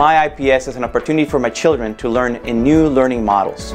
my IPS is an opportunity for my children to learn in new learning models.